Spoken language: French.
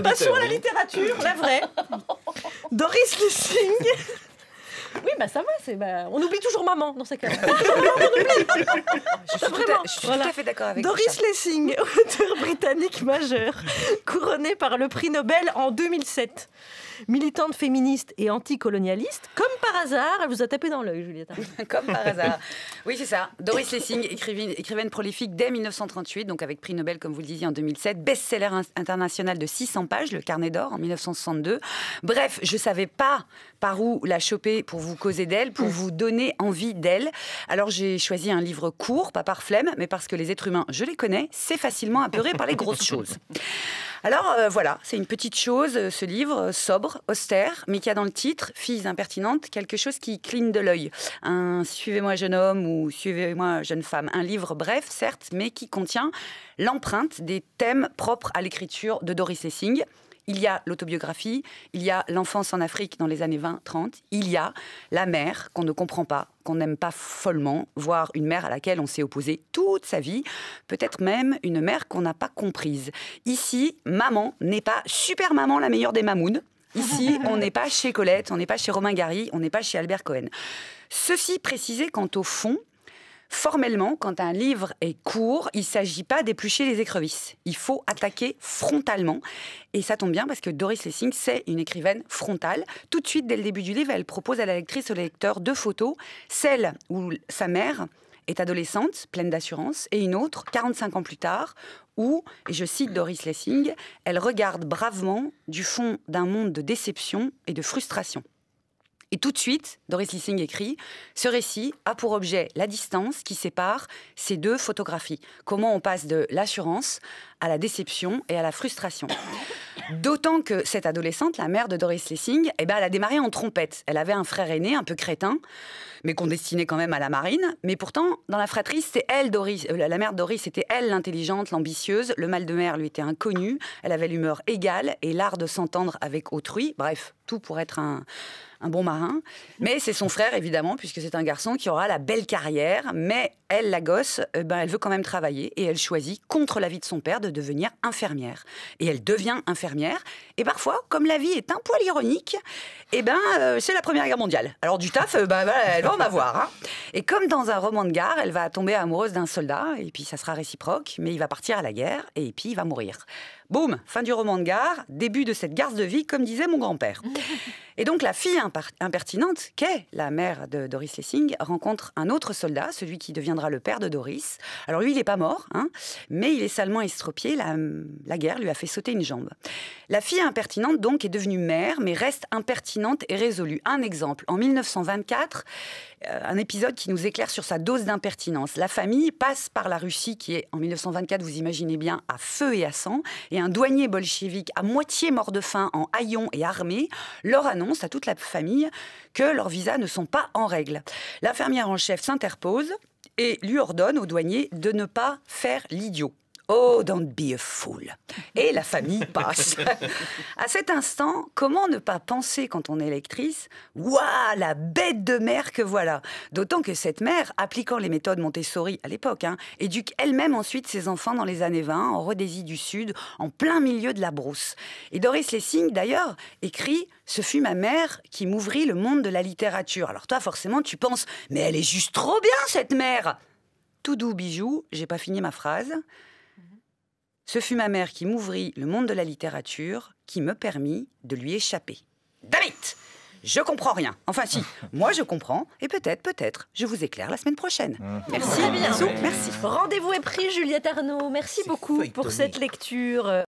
Passons à la littérature, la vraie. Doris Lessing. Oui, bah ça va, c'est bah, on oublie toujours maman dans ces cas-là. Je suis, tout à, je suis tout à fait d'accord avec Doris Richard. Lessing, auteur britannique majeur, couronné par le prix Nobel en 2007. Militante féministe et anticolonialiste, comme par hasard, elle vous a tapé dans l'œil, Juliette. Comme par hasard. Oui, c'est ça. Doris Lessing, écrivaine, écrivaine prolifique dès 1938, donc avec prix Nobel, comme vous le disiez, en 2007. Best-seller in- international de 600 pages, Le Carnet d'Or, en 1962. Bref, je ne savais pas par où la choper pour vous causer d'elle, pour vous donner envie d'elle. Alors j'ai choisi un livre court, pas par flemme, mais parce que les êtres humains, je les connais, c'est facilement apeuré par les grosses choses. Alors euh, voilà, c'est une petite chose, euh, ce livre, euh, sobre, austère, mais qui a dans le titre, Filles impertinentes, quelque chose qui cligne de l'œil. Un Suivez-moi jeune homme ou Suivez-moi jeune femme. Un livre bref, certes, mais qui contient l'empreinte des thèmes propres à l'écriture de Doris Lessing. Il y a l'autobiographie, il y a l'enfance en Afrique dans les années 20-30, il y a la mère qu'on ne comprend pas, qu'on n'aime pas follement, voire une mère à laquelle on s'est opposé toute sa vie, peut-être même une mère qu'on n'a pas comprise. Ici, maman n'est pas super maman la meilleure des mamounes. Ici, on n'est pas chez Colette, on n'est pas chez Romain Gary, on n'est pas chez Albert Cohen. Ceci précisé quant au fond, Formellement, quand un livre est court, il ne s'agit pas d'éplucher les écrevisses. Il faut attaquer frontalement. Et ça tombe bien parce que Doris Lessing, c'est une écrivaine frontale. Tout de suite, dès le début du livre, elle propose à la lectrice ou au lecteur deux photos. Celle où sa mère est adolescente, pleine d'assurance, et une autre, 45 ans plus tard, où, et je cite Doris Lessing, elle regarde bravement du fond d'un monde de déception et de frustration. Et tout de suite, Doris Lessing écrit Ce récit a pour objet la distance qui sépare ces deux photographies. Comment on passe de l'assurance à la déception et à la frustration. D'autant que cette adolescente, la mère de Doris Lessing, eh ben, elle a démarré en trompette. Elle avait un frère aîné, un peu crétin, mais qu'on destinait quand même à la marine. Mais pourtant, dans la fratrie, c'était elle, Doris, euh, la mère de Doris, c'était elle l'intelligente, l'ambitieuse. Le mal de mer lui était inconnu. Elle avait l'humeur égale et l'art de s'entendre avec autrui. Bref, tout pour être un, un bon marin. Mais c'est son frère, évidemment, puisque c'est un garçon qui aura la belle carrière. Mais elle, la gosse, euh, ben, elle veut quand même travailler et elle choisit, contre l'avis de son père, de devenir infirmière. Et elle devient infirmière. Et parfois, comme la vie est un poil ironique, eh ben, euh, c'est la Première Guerre mondiale. Alors du taf, euh, ben, elle va en avoir. hein. Et comme dans un roman de gare, elle va tomber amoureuse d'un soldat, et puis ça sera réciproque, mais il va partir à la guerre, et puis il va mourir. Boum, fin du roman de gare, début de cette garce de vie, comme disait mon grand-père. Et donc la fille impertinente, qu'est la mère de Doris Lessing, rencontre un autre soldat, celui qui deviendra le père de Doris. Alors lui, il n'est pas mort, hein, mais il est salement estropié. La, la guerre lui a fait sauter une jambe. La fille impertinente, donc, est devenue mère, mais reste impertinente et résolue. Un exemple, en 1924, euh, un épisode qui nous éclaire sur sa dose d'impertinence. La famille passe par la Russie, qui est, en 1924, vous imaginez bien, à feu et à sang, et un douanier bolchevique à moitié mort de faim, en haillons et armé, leur annonce à toute la famille que leurs visas ne sont pas en règle. L'infirmière en chef s'interpose et lui ordonne au douanier de ne pas faire l'idiot. Oh, don't be a fool. Et la famille passe. à cet instant, comment ne pas penser quand on est lectrice Waouh, la bête de mère que voilà D'autant que cette mère, appliquant les méthodes Montessori à l'époque, hein, éduque elle-même ensuite ses enfants dans les années 20, en Rhodésie du Sud, en plein milieu de la brousse. Et Doris Lessing, d'ailleurs, écrit Ce fut ma mère qui m'ouvrit le monde de la littérature. Alors toi, forcément, tu penses Mais elle est juste trop bien, cette mère Tout doux bijou, j'ai pas fini ma phrase. Ce fut ma mère qui m'ouvrit le monde de la littérature, qui me permit de lui échapper. David Je comprends rien. Enfin si, moi je comprends, et peut-être, peut-être, je vous éclaire la semaine prochaine. Merci, Très bien. merci. Rendez-vous est pris, Juliette Arnaud. Merci beaucoup pour cette lecture.